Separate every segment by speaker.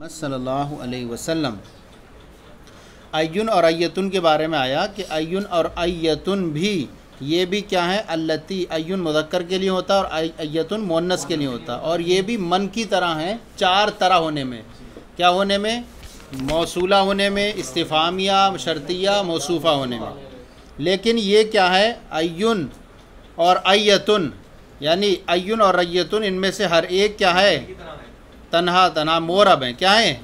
Speaker 1: सल्लल्लाहु अलैहि वसल्लम अय्युन और अय्यतुन के बारे में आया कि अय्युन और अय्यतुन भी ये भी क्या है अल्लती अय्युन मुदक्कर के लिए होता और अय्यतुन मोन्नस के लिए होता और ये भी मन की तरह हैं चार तरह होने में क्या होने में मौसूला होने में इस्तिफ़ामिया शर्तिया मौसूफ़ा होने में लेकिन ये क्या है अय्युन और अय्यतुन यानी अय्युन और अय्यतुन इनमें से हर एक क्या है तनहा तनहा मोरब हैं। क्या हैं?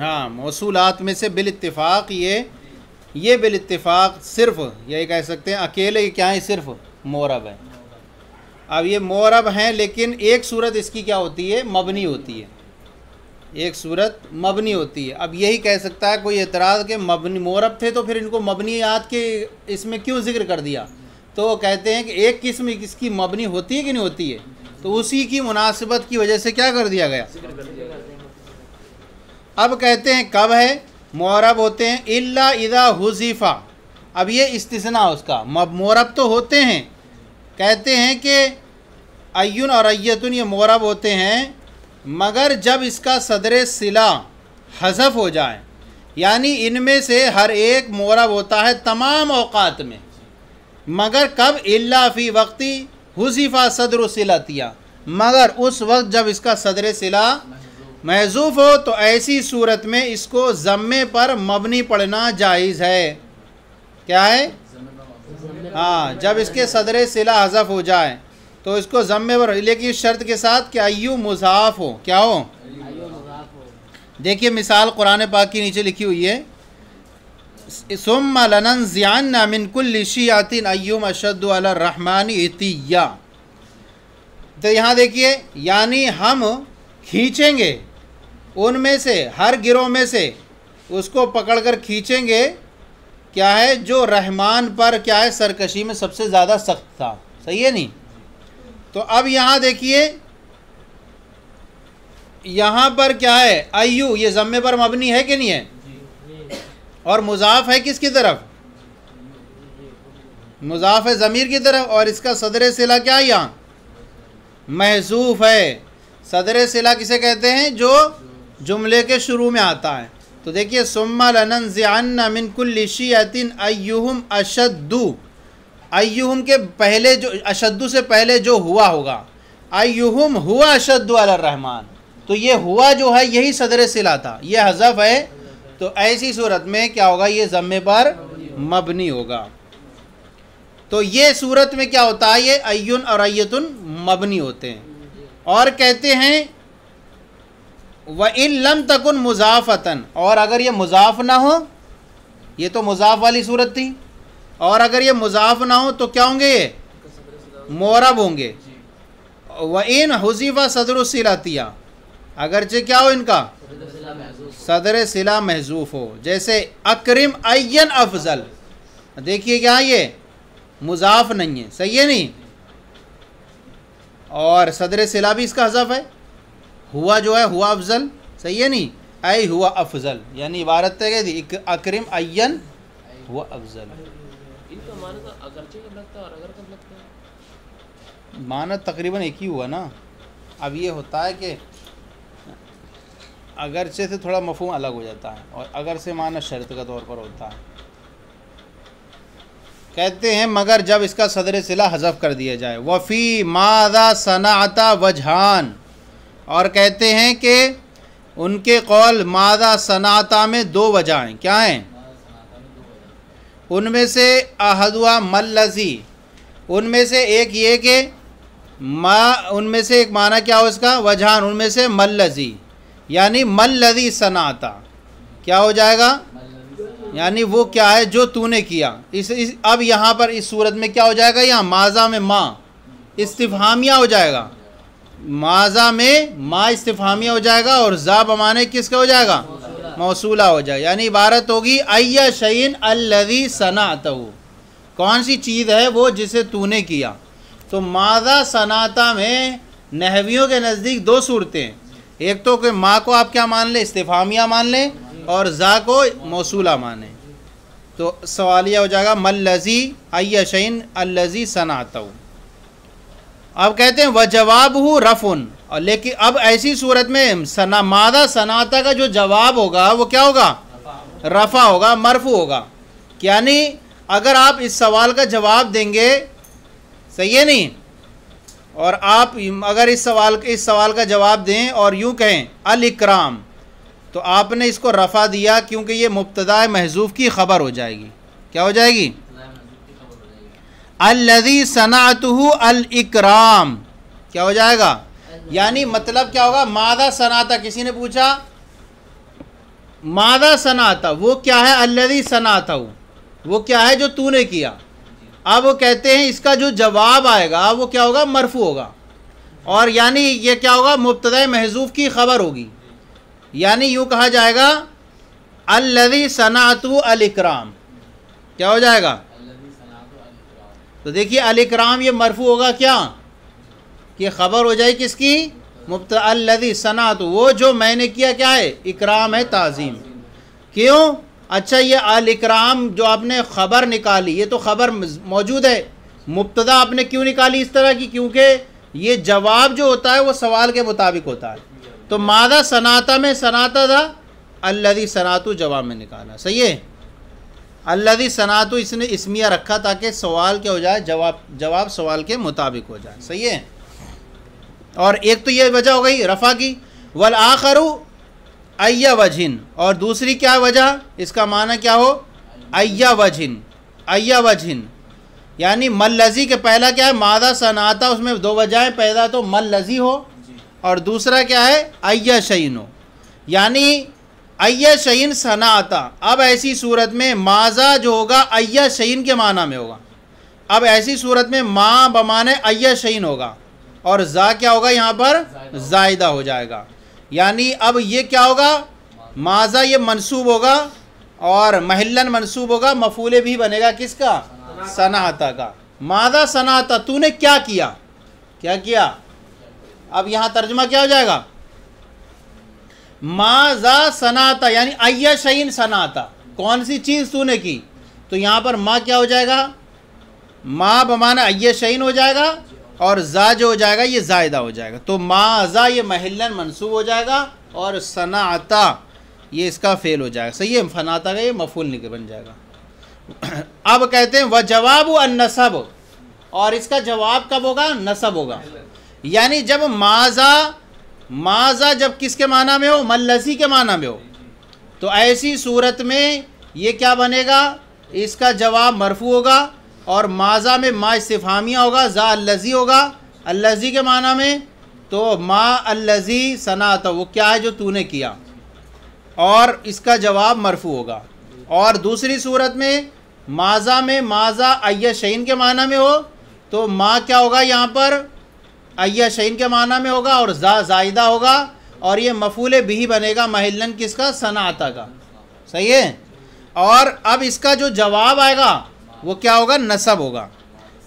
Speaker 1: हाँ। मौसूलात में से बिल इत्तेफाक ये ये बिल इत्तेफाक सिर्फ़ यही कह सकते हैं अकेले क्या है? सिर्फ़ मोरब है। अब ये मोरब हैं लेकिन एक सूरत इसकी क्या होती है? मबनी होती है। एक सूरत मबनी होती है। अब यही कह सकता है कोई एतराज़ के मबनी मोरब थे तो फिर इनको मबनीयात के इसमें क्यों ज़िक्र कर दिया? तो कहते हैं कि एक किस्म इसकी मबनी होती है कि नहीं होती है? तो उसी की मुनासिबत की वजह से क्या कर दिया गया? अब कहते हैं, कब है? मोरब होते हैं, इल्ला इदा हुजीफ़ा। अब ये इस्तना उसका। मोरब तो होते हैं। कहते हैं कि अय्युन और अय्यतुन ये मोरब होते हैं, मगर जब इसका सदर सिला, हज़फ हो जाए, यानी इनमें से हर एक मोरब होता है तमाम अवकात में। मगर कब? इल्ला फ़ी वक्ती हुजीफ़ा सदर सिलातिया मगर उस वक्त जब इसका सदर सिला महजूफ़ हो तो ऐसी सूरत में इसको ज़म्मे पर मबनी पढ़ना जायज़ है। क्या है? हाँ जब इसके सदर सिला हज़फ हो जाए तो इसको ज़म्मे पर, लेकिन इस शर्त के साथ कि अयू मुजाफ हो। क्या हो? देखिए, मिसाल कुरान पाक की नीचे लिखी हुई है। सुमन ज़ियान मिनकुल शियातिन अयुम अशद रहमानी इतिया तो यहाँ देखिए, यानी हम खींचेंगे, उनमें से, हर गिरोह में से, उसको पकड़कर खींचेंगे, क्या है, जो रहमान पर, क्या है, सरकशी में सबसे ज़्यादा सख्त था। सही है नहीं? तो अब यहाँ देखिए, यहाँ पर क्या है अयू ये ज़म्मे पर मबनी है कि नहीं है? और मुजाफ है किसकी तरफ़? मुजाफ है ज़मीर की तरफ़। और इसका सदर सिला क्या है यहाँ? महसूफ है। सदर सिला किसे कहते हैं? जो जुमले के शुरू में आता है। तो देखिए, सुम्मा लनन ज़ियान्ना मिन कुल्लिशियतिन अयुहम अशद्दु। अयुहम के पहले जो, अशद्दु से पहले जो हुआ होगा। अयुहम हुआ अशद्दु रहमान। तो ये हुआ जो है, यही सदर सिला था। ये हज़फ है तो ऐसी सूरत में क्या होगा? ये ज़म्मे पर मबनी होगा। तो ये सूरत में क्या होता है? ये अयुन और अयतुन मबनी होते हैं। और कहते हैं, व इन लम तकुन मुजाफ़तन। और अगर ये मुजाफ ना हो, ये तो मुजाफ वाली सूरत थी। और अगर ये मुजाफ ना हो तो क्या होंगे? ये मोरब होंगे। व इन हुजीफ़ा सदर सिलातिया। अगरचे क्या हो इनका? सदर सिला महजूफ हो। जैसे अकरम अयन अफजल। देखिए क्या ये? मुजाफ नहीं है। सही है नहीं? और सदर सिला भी इसका हजफ है? हुआ जो है हुआ अफजल। सही है नहीं? ऐ हुआ अफजल। यानी इबारत है कि अकरम अयन हुआ अफजल। माना तकरीबन एक ही हुआ ना। अब ये होता है कि अगरचे से थोड़ा मफहम अलग हो जाता है और अगर से माना शर्त का तौर पर होता है। कहते हैं, मगर जब इसका सदर सिला हज़फ कर दिया जाए, वफ़ी मादा सनाता वजहान। और कहते हैं कि उनके कौल मादा सनाता में दो वजहें क्या हैं? उनमें से अहदुआ मल्लजी, उनमें से एक ये कि मा, उनमें से एक माना क्या हो इसका? वजहान, उनमें से मल्लजी। यानी मल्लजी सनाता। क्या हो जाएगा? यानी वो क्या है जो तूने किया। इस, इस अब यहाँ पर इस सूरत में क्या हो जाएगा? यहाँ माजा में माँ इस्तिफामिया हो जाएगा। माजा में माँ इस्तिफामिया हो जाएगा और जा बमाने किसका हो जाएगा? मौसूला हो जाएगा। यानी इबारत होगी अय्या शैन अल्लवी सनात कौन सी चीज़ है वो जिसे तूने किया? तो माजा सनाता में नहवियों के नज़दीक दो सूरतें एक तो कि माँ को आप क्या मान लें? इस्तिफामिया मान लें और ज़ा को मौसूला माने तो सवाल यह हो जाएगा, मल्लजी अय्या शैन अल्लजी सनात अब कहते हैं वह जवाब हूँ रफुन। और लेकिन अब ऐसी सूरत में सना, मादा सनाता का जो जवाब होगा, वो क्या होगा? रफ़ा होगा, मरफू होगा। यानी अगर आप इस सवाल का जवाब देंगे, सही है नहीं? और आप अगर इस सवाल इस सवाल का जवाब दें और यूँ कहें अल इकराम तो आपने इसको रफ़ा दिया क्योंकि ये मुबतदा महजूफ़ की ख़बर हो जाएगी। क्या हो जाएगी? अल्लदी सनातहु अल इकराम क्या हो जाएगा? यानी मतलब क्या होगा? मादा सनाता, किसी ने पूछा? मादा सनाता, वो क्या है? अल्लदी सनाता वो क्या है जो तूने किया? अब वो कहते हैं, इसका जो जवाब आएगा, वो क्या होगा? मरफू होगा। और यानी ये क्या होगा? मुबतदा महजूफ़ की खबर होगी। यानी यूँ कहा जाएगा अल्लदी सनातु अलकराम क्या हो जाएगा? तो देखिए अल इकराम ये मरफू होगा क्या? कि ख़बर हो जाए किसकी? मुफ़्त अल्लदी सनात। वो जो मैंने किया क्या है? इकराम है ताज़ीम। क्यों? अच्छा ये अल इकराम जो आपने ख़बर निकाली, ये तो ख़बर मौजूद है। मुबतदा आपने क्यों निकाली इस तरह की? क्योंकि ये जवाब जो होता है, वो सवाल के मुताबिक होता है। तो मादा सनाता में सनाता था अल्लदी सनातु जवाब में निकाला। सही है? अल्लदी सनातु इसने इसमिया रखा ताकि सवाल क्या हो जाए, जवाब जवाब सवाल के मुताबिक हो जाए। सही है? और एक तो ये वजह हो गई रफ़ा की। वल आखरु अय्या वजहिन और दूसरी क्या वजह? इसका माना क्या हो? अय्या वजहिन अय्या वजहिन यानी मल लजी के पहला क्या है? मादा सनाता उसमें दो वजह पैदा तो मल लजी हो और दूसरा क्या है? अय्या शईन हो। यानी अय्या शहीन सनाता। अब ऐसी सूरत में माजा जो होगा अय्या शईन के माना में होगा। अब ऐसी सूरत में माँ बमाने अय्या शहीन होगा। और ज़ा क्या होगा यहाँ पर? जायदा हो जाएगा। यानी अब ये क्या होगा? माजा ये मनसूब होगा और महलन मनसूब होगा, मफूले भी बनेगा किसका? सनाता का। मादा सनाता तूने क्या किया? क्या किया? अब यहाँ तर्जमा क्या हो जाएगा? माजा सनाता यानी अय्या शहीन सनाता कौन सी चीज़ तूने की? तो यहाँ पर माँ क्या हो जाएगा? माँ बमाना अय्या शहीन हो जाएगा और जा जो हो जाएगा, ये जायदा हो जाएगा। तो माजा, ये महलन मनसूब हो जाएगा और सनाता, ये इसका फेल हो जाएगा। सही है? फनाता का ये मफूल निकल बन जाएगा। अब कहते हैं, वह जवाब नसब। और इसका जवाब कब होगा? नसब होगा। यानी जब माजा माजा जब किसके माना में हो? मल्लसी के माना में हो। तो ऐसी सूरत में ये क्या बनेगा? इसका जवाब मरफू होगा। और माजा में मा इस्तफ़ामिया होगा, ज़ा अल्लज़ी होगा। अल्लज़ी के माना में तो मा अल्लज़ी सना तो वो क्या है जो तूने किया? और इसका जवाब मरफू होगा। और दूसरी सूरत में माजा में माजा अय्या शहीन के माना में हो तो माँ क्या होगा यहाँ पर? अय्या शहीन के माना में होगा और जा जायदा होगा, और ये मफूल भी बनेगा महिलन किसका? सनाता का। सही है? और अब इसका जो जवाब आएगा वो क्या होगा? नसब होगा।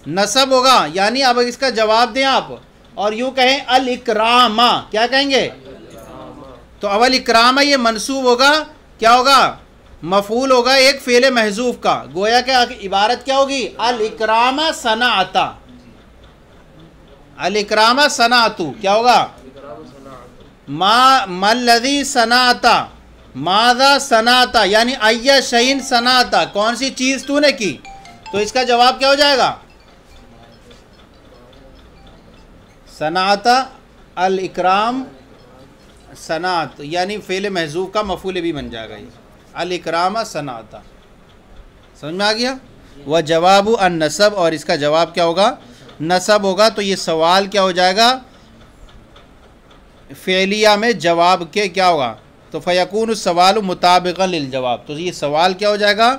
Speaker 1: नसब होगा, यानी अब इसका जवाब दें आप और यूँ कहें अल इकरामा क्या कहेंगे? तो अवल इकरामा ये मनसूब होगा, क्या होगा? मफूल होगा, एक फेल महजूफ का। गोया के इबारत क्या होगी? अल इकरामा सना आता अल इकरामा सना आतू क्या होगा? मा, मल्लदी सना सनाता। मादा सनाता, यानी अय्या शहीन सनाता। कौन सी चीज़ तूने की? तो इसका जवाब क्या हो जाएगा? सनाता अल इकराम सनात, यानी फ़ेल महजूब का मफूल भी बन जाएगा ये। अल इकराम सनाता। समझ में आ गया? वह जवाब अन नसब और इसका जवाब क्या होगा? नसब होगा तो ये सवाल क्या हो जाएगा? फ़ेलिया में जवाब के क्या होगा? तो फ़यकून सवाल मुताबिक जवाब। तो ये सवाल क्या हो जाएगा?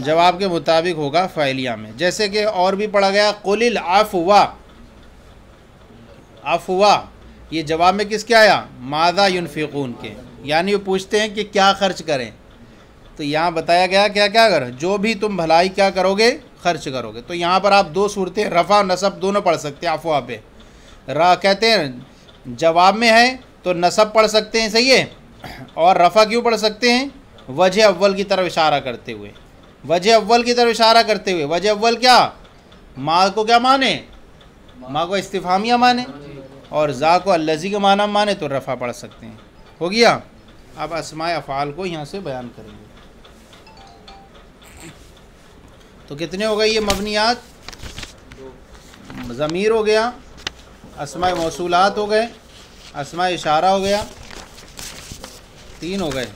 Speaker 1: जवाब के मुताबिक होगा फ़ैलिया में। जैसे कि और भी पढ़ा गया, कुलिल अफवा अफवा ये जवाब में किसके आया? मादा यूनफ़िकून के। यानी वो पूछते हैं कि क्या खर्च करें। तो यहाँ बताया गया क्या क्या कर? जो भी तुम भलाई क्या करोगे, खर्च करोगे। तो यहाँ पर आप दो सूरतें, रफ़ा, नसब दोनों पढ़ सकते हैं अफवाह पे। रा कहते हैं, जवाब में है तो नसब पढ़ सकते हैं, सही है? और रफ़ा क्यों पढ़ सकते हैं? वजह अव्वल की तरफ़ इशारा करते हुए। वजह अव्वल की तरफ़ इशारा करते हुए। वजह अव्वल क्या? माँ को क्या माने? माँ को इस्तीफ़ामिया माने। और ज़ा को अल्लजी के माना माने तो रफ़ा पढ़ सकते हैं। हो गया? अब असमाय अफ़ाल को यहाँ से बयान करेंगे। तो कितने हो गए ये मबनियात? ज़मीर हो गया असमाय मौसूलात हो गए असमाय इशारा हो गया। तीन हो गए।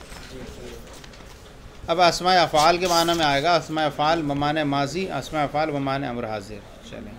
Speaker 1: अब असमा अफ़ाल के माना में आएगा, असमा अफ़ाल बमान माजी, असमा अफ़ाल बमान अमर हाजिर। चलें।